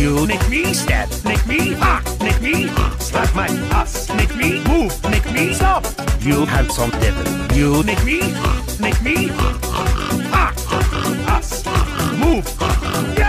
You make me step, make me hot, make me slap my ass, make me move, make me stop. You handsome devil, you make me, make me hot, move.